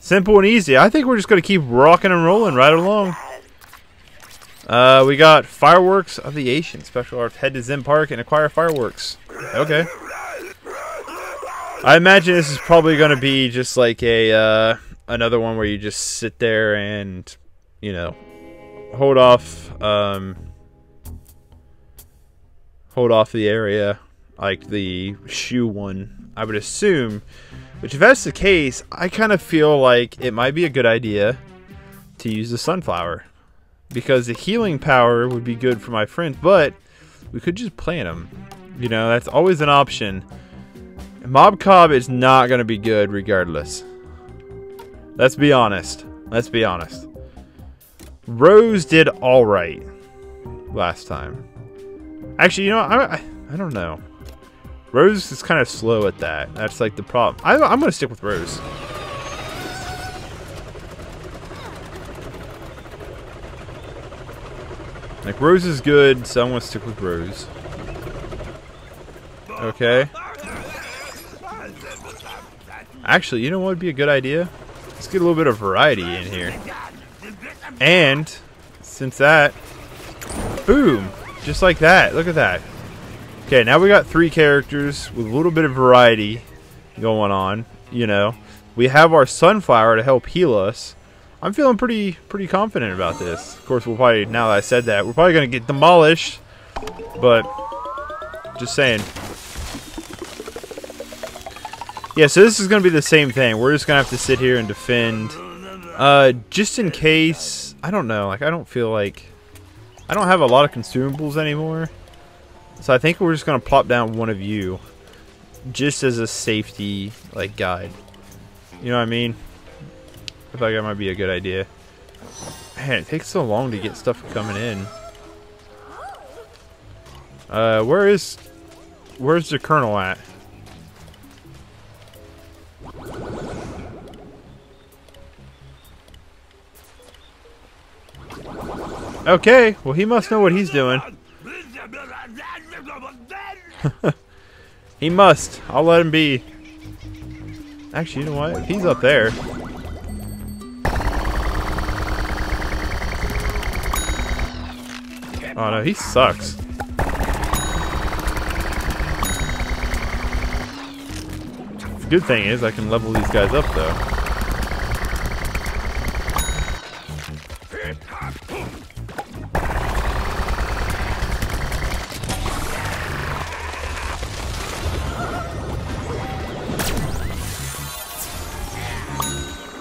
Simple and easy. I think we're just going to keep rocking and rolling right along. Uh, we got Fireworks of the Ancient. Special art. Head to Zen Park and acquire fireworks. Okay. I imagine this is probably going to be just like a uh, another one where you just sit there and, you know, hold off um, hold off the area like the shoe one. I would assume, which if that's the case, I kind of feel like it might be a good idea to use the sunflower because the healing power would be good for my friends, but we could just plant them. You know, that's always an option. Mob Cob is not going to be good regardless. Let's be honest. Let's be honest. Rose did alright last time. Actually, you know, I, I, I don't know. Rose is kind of slow at that. That's like the problem. I, I'm going to stick with Rose. Like, Rose is good, so I'm going to stick with Rose. Okay. Actually, you know what would be a good idea? Let's get a little bit of variety in here. And, since that... Boom! Just like that. Look at that. Okay, now we got three characters with a little bit of variety going on, you know. We have our Sunflower to help heal us. I'm feeling pretty pretty confident about this. Of course, we'll probably, now that I said that, we're probably going to get demolished. But, just saying. Yeah, so this is going to be the same thing. We're just going to have to sit here and defend. Uh, just in case, I don't know, like, I don't feel like, I don't have a lot of consumables anymore. So I think we're just going to plop down one of you. Just as a safety, like, guide. You know what I mean? I like that might be a good idea. Man, it takes so long to get stuff coming in. Uh, where is... Where's the colonel at? Okay, well he must know what he's doing. he must. I'll let him be. Actually, you know what? He's up there. Oh no, he sucks. Good thing is I can level these guys up though.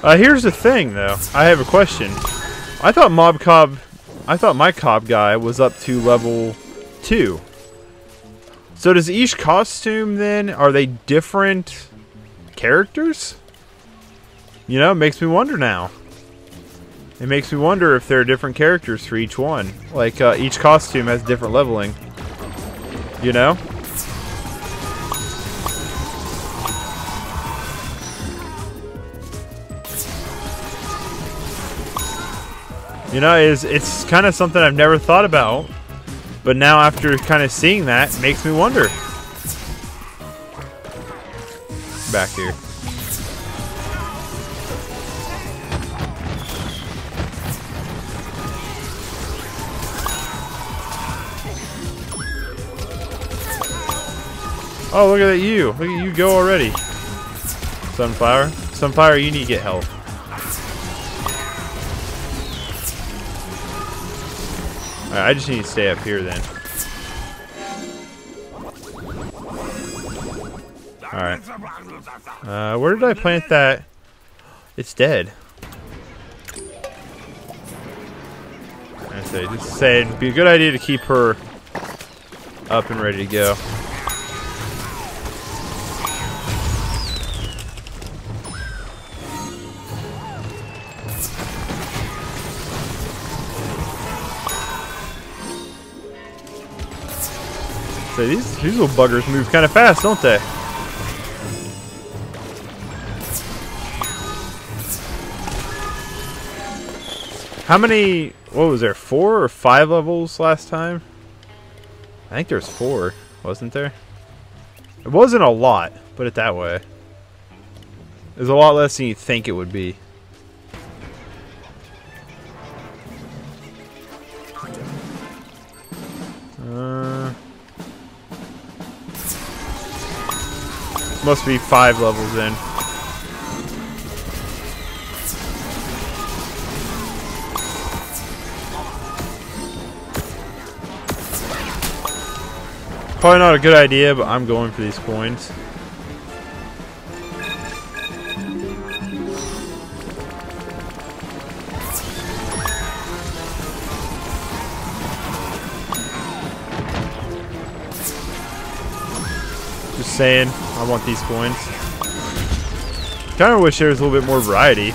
Uh, here's the thing, though. I have a question. I thought Mob Cob... I thought my Cob guy was up to level 2. So does each costume, then, are they different characters? You know, it makes me wonder now. It makes me wonder if there are different characters for each one. Like, uh, each costume has different leveling. You know? You know, it's, it's kind of something I've never thought about. But now after kind of seeing that, makes me wonder. Back here. Oh, look at you. Look at you go already. Sunflower. Sunflower, you need to get help. Right, I just need to stay up here then. Alright. Uh, where did I plant that? It's dead. I say, just say it'd be a good idea to keep her up and ready to go. Say, these, these little buggers move kind of fast, don't they? How many, what was there, four or five levels last time? I think there's four, wasn't there? It wasn't a lot, put it that way. There's a lot less than you think it would be. Must be five levels in. Probably not a good idea, but I'm going for these coins. Saying, I want these coins. Kind of wish there was a little bit more variety.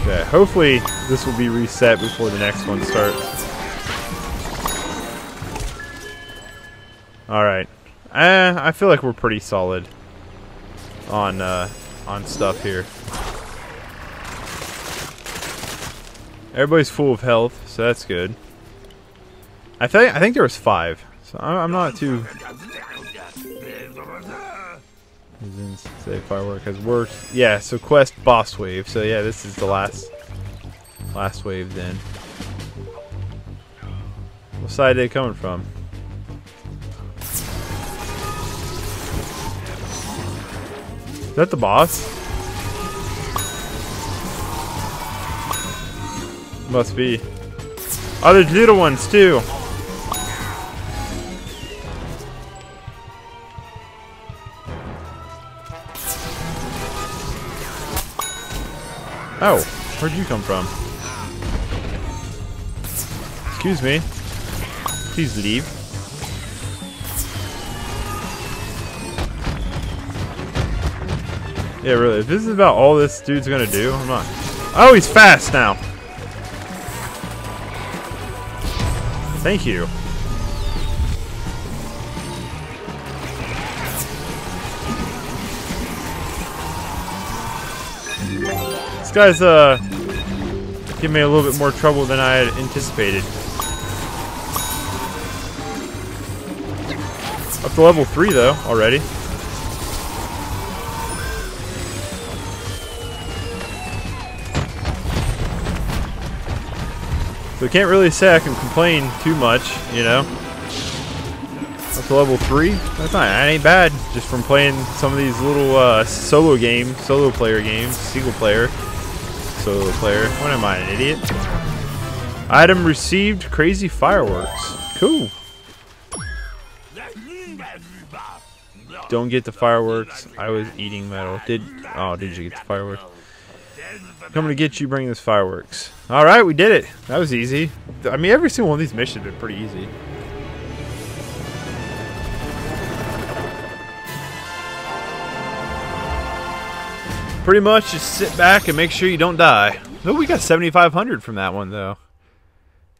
Okay, hopefully this will be reset before the next one starts. Alright. Eh, I feel like we're pretty solid on uh, on stuff here. Everybody's full of health, so that's good. I think I think there was five, so I'm, I'm not too. Say firework has worked. Yeah, so quest boss wave. So yeah, this is the last last wave then. What side are they coming from? Is that the boss? Must be. Oh, there's little ones too. Oh, where'd you come from? Excuse me. Please leave. Yeah, really. If this is about all this dude's gonna do, I'm not. Oh, he's fast now. Thank you. This guy's uh giving me a little bit more trouble than I had anticipated. Up to level 3 though, already. So I can't really say I can complain too much, you know. That's level 3? That's not, that ain't bad. Just from playing some of these little uh, solo games, solo player games, single player, solo player. What am I, an idiot? Item received, crazy fireworks. Cool. Don't get the fireworks. I was eating metal. Did, oh, did you get the fireworks? Coming to get you, bring this fireworks. Alright, we did it. That was easy. I mean, every single one of these missions have been pretty easy. Pretty much just sit back and make sure you don't die. Oh, we got 7,500 from that one, though.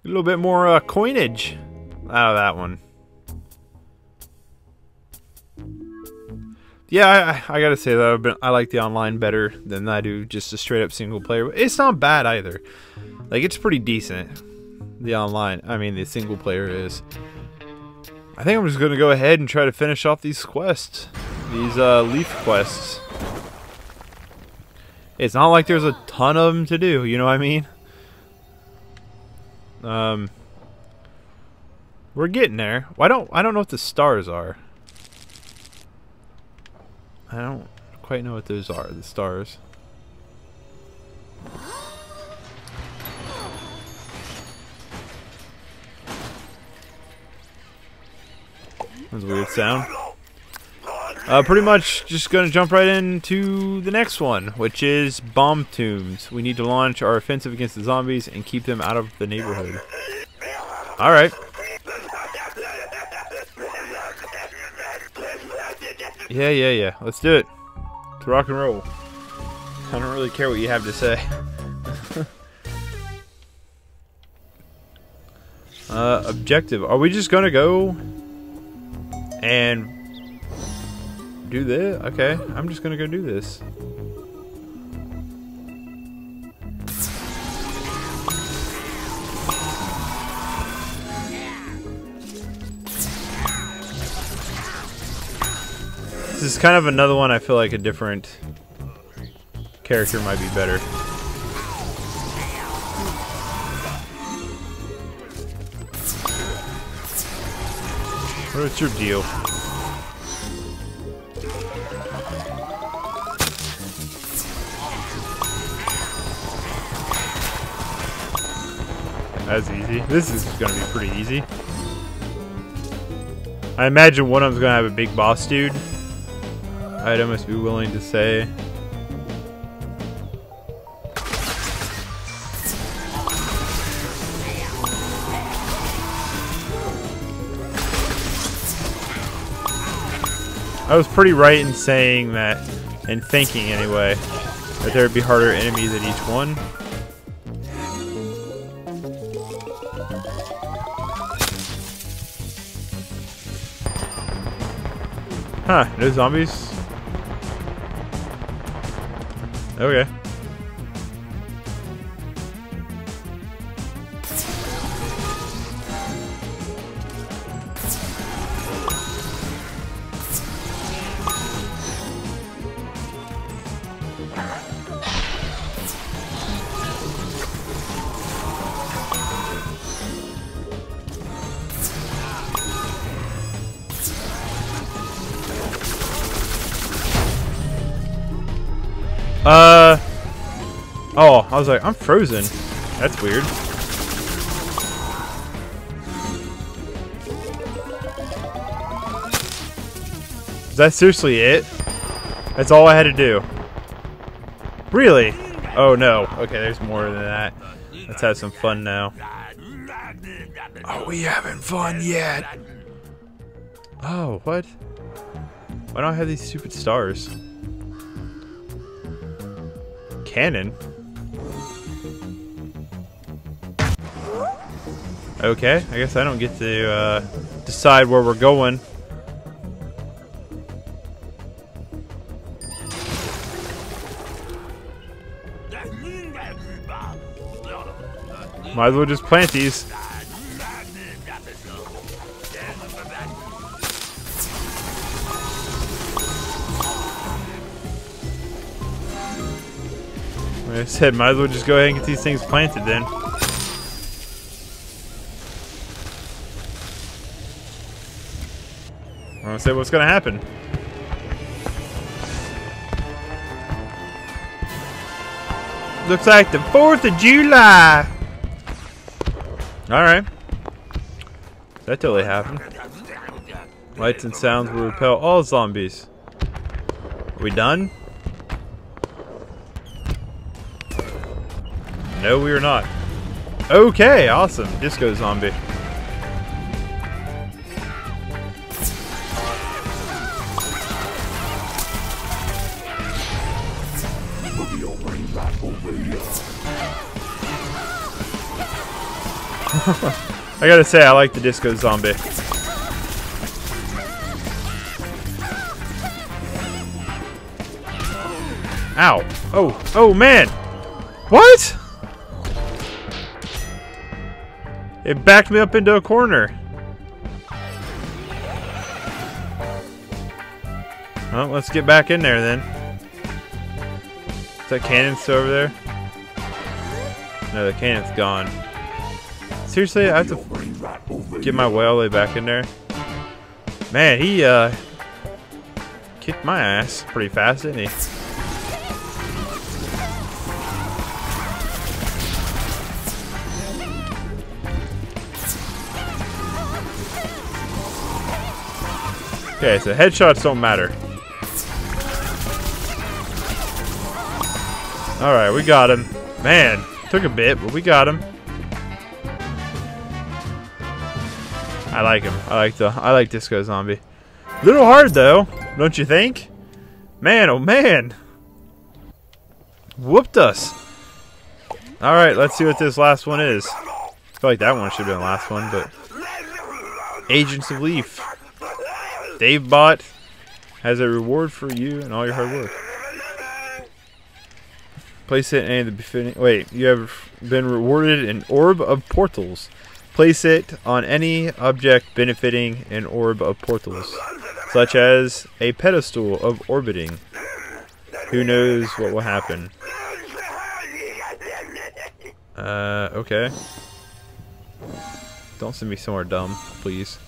A little bit more uh, coinage out of that one. Yeah, I, I, gotta say that been, I like the online better than I do just a straight up single player. It's not bad either. Like it's pretty decent. The online, I mean the single player is. I think I'm just gonna go ahead and try to finish off these quests, these uh, L.E.A.F. quests. It's not like there's a ton of them to do. You know what I mean? Um, we're getting there. Why don't I don't know what the stars are. I don't quite know what those are, the stars. That's a weird sound. Uh, pretty much just gonna jump right into the next one, which is bomb tombs. We need to launch our offensive against the zombies and keep them out of the neighborhood. Alright. Yeah, yeah, yeah. Let's do it. To rock and roll. I don't really care what you have to say. uh, objective. Are we just gonna go and do this? Okay, I'm just gonna go do this. Is kind of another one I feel like a different character might be better. What's your deal? That's easy. This is gonna be pretty easy. I imagine one of them's gonna have a big boss dude. I'd almost be willing to say. I was pretty right in saying that, and thinking anyway, that there would be harder enemies at each one. Huh, no zombies? Okay. I was like, I'm frozen. That's weird. Is that seriously it? That's all I had to do. Really? Oh no. Okay, there's more than that. Let's have some fun now. Are we having fun yet? Oh, what? Why don't I have these stupid stars? cannon. Okay, I guess I don't get to uh, decide where we're going. Might as well just plant these. Like I said, might as well just go ahead and get these things planted then. Say what's to happen. Looks like the 4th of July. Alright. That totally happened. Lights and sounds will repel all zombies. Are we done? No, we are not. Okay, awesome. Disco zombie. I gotta say, I like the disco zombie. Ow. Oh, oh man! What? It backed me up into a corner. Well, let's get back in there then. Is that cannon still over there? No, the cannon's gone. Seriously, I have to get my way back in there? Man, he, uh, kicked my ass pretty fast, didn't he? Okay, so headshots don't matter. Alright, we got him. Man, took a bit, but we got him. I like him. I like the I like Disco Zombie. Little hard though, don't you think? Man, oh man. Whooped us. Alright, let's see what this last one is. I feel like that one should have been the last one, but Agents of Leaf. Davebot has a reward for you and all your hard work. Place it in any of the befitting. Wait, you have been rewarded an orb of portals. Place it on any object benefiting an orb of portals, such as a pedestal of orbiting. Who knows what will happen? Uh, okay. Don't send me somewhere dumb, please.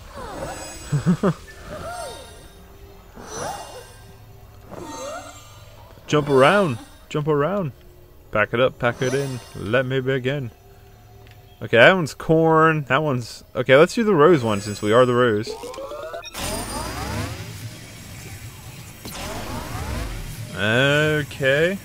Jump around. Jump around. Pack it up, pack it in. Let me begin. Okay, that one's corn. That one's... Okay, let's do the rose one since we are the rose. Okay.